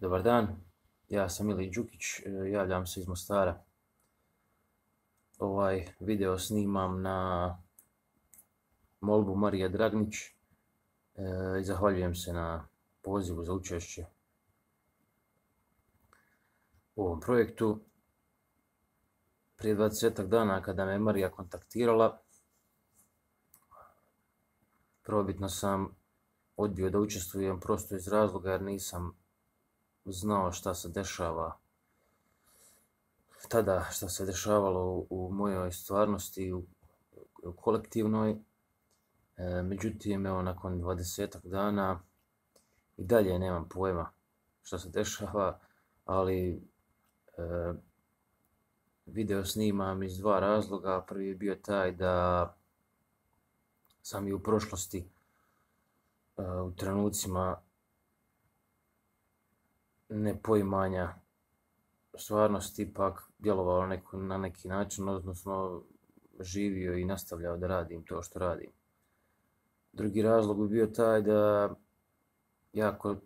Dobar dan, ja sam Ili Đukić, e, javljam se iz Mostara. Ovaj video snimam na molbu Marije Dragnić e, i zahvaljujem se na pozivu za učešće u ovom projektu. Prije 20 dana kada me Marija kontaktirala, probitno sam odbio da učestvujem prosto iz razloga jer nisam znao šta se dešava tada šta se dešavalo u, mojoj stvarnosti, u, kolektivnoj. E, međutim, evo, nakon 20 dana i dalje nemam pojma šta se dešava, ali e, video snimam iz dva razloga. Prvi je bio taj da sam i u prošlosti e, u trenucima nepoimanja stvarnosti ipak djelovao neko, na neki način, odnosno živio i nastavljao da radim to što radim. Drugi razlog bi bio taj da jako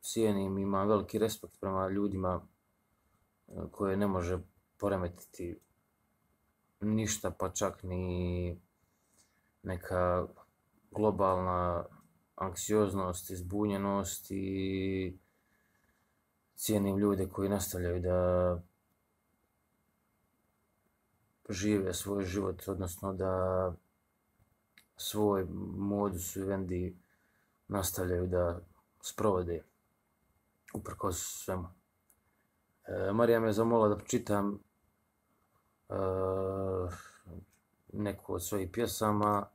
cijenim, imam veliki respekt prema ljudima e, koje ne može poremetiti ništa, pa čak ni neka globalna anksioznost, izbunjenost i cijenim ljude koji nastavljaju da žive svoj život, odnosno da svoj modus vendi nastavljaju da sprovode uprkos svemu. E, Marija me zamola da pročitam e, neku od svojih pjesama,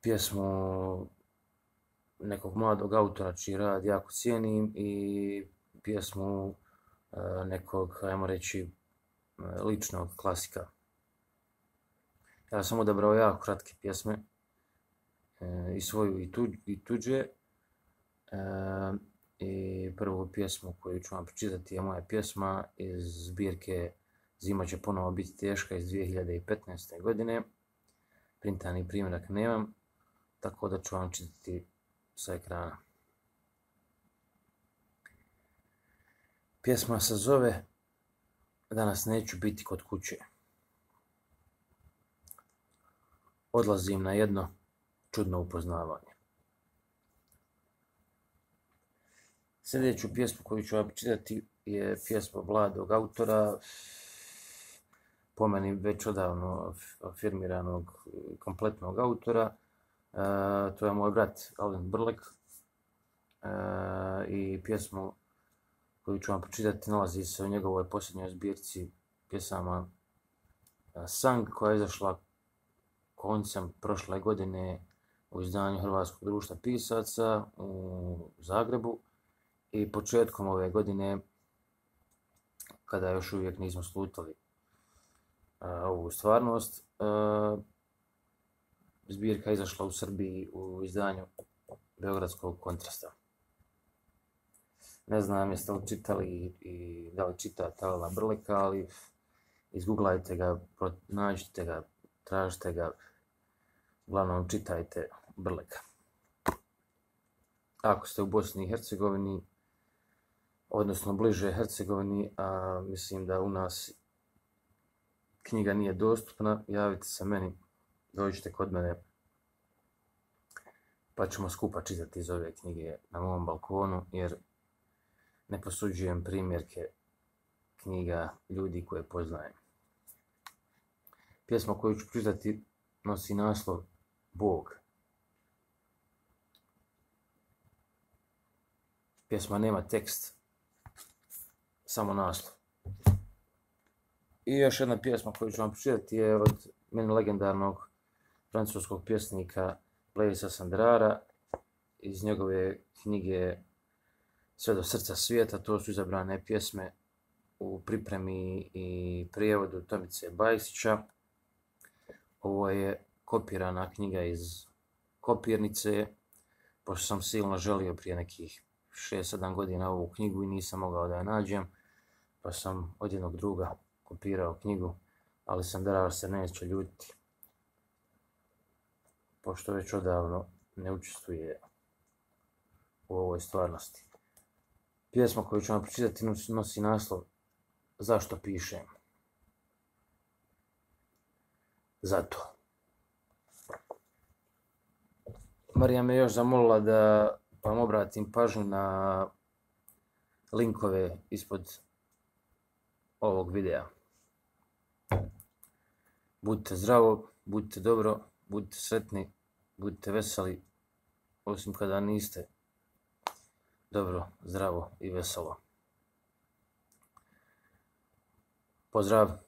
pjesmu nekog mladog autora čiji rad jako cijenim i pjesmu e, nekog, ajmo reći, e, ličnog klasika. Ja sam odabrao jako kratke pjesme, e, i svoju i, tuđ, i tuđe. I prvu pjesmu koju ću vam pročitati je moja pjesma iz zbirke Zima će ponovo biti teška iz 2015. godine. Printani primjerak nemam, tako da ću vam čitati sa ekrana. Pjesma se zove Danas neću biti kod kuće. Odlazim na jedno čudno upoznavanje. Sljedeću pjesmu koju ću vam čitati je pjesma mladog autora, po meni već odavno afirmiranog kompletnog autora, to je moj brat Alvin Brlek e, i pjesmu koju ću vam pročitati nalazi se u njegovoj posljednjoj zbirci pjesama e, Sang koja je izašla koncem prošle godine u izdanju Hrvatskog društva pisaca u Zagrebu i početkom ove godine kada još uvijek nismo slutali ovu stvarnost zbirka izašla u Srbiji u izdanju Beogradskog kontrasta. Ne znam jeste li čitali i da li čitate Alana Brleka, ali izgooglajte ga, nađite ga, tražite ga, uglavnom čitajte Brleka. Ako ste u Bosni i Hercegovini, odnosno bliže Hercegovini, a mislim da u nas knjiga nije dostupna, javite se meni dođite kod mene pa ćemo skupa čitati iz ove knjige na mom balkonu, jer ne posuđujem primjerke knjiga ljudi koje poznajem. Pjesma koju ću čitati nosi naslov Bog. Pjesma nema tekst, samo naslov. I još jedna pjesma koju ću vam pročitati je od meni legendarnog francuskog pjesnika Blaisa Sandrara iz njegove knjige Sve do srca svijeta. To su izabrane pjesme u pripremi i prijevodu Tomice Bajsića. Ovo je kopirana knjiga iz kopirnice, pošto sam silno želio prije nekih 6-7 godina ovu knjigu i nisam mogao da je nađem, pa sam od jednog druga kopirao knjigu, ali Sandrar se neće ljutiti pošto već odavno ne učestvuje u ovoj stvarnosti. Pjesma koju ću vam pročitati nosi- naslov Zašto pišem? Zato. Marija me još zamolila da vam obratim pažnju na linkove ispod ovog videa. Budite zdravo, budite dobro, budite sretni, budite veseli, osim kada niste dobro, zdravo i veselo. Pozdrav!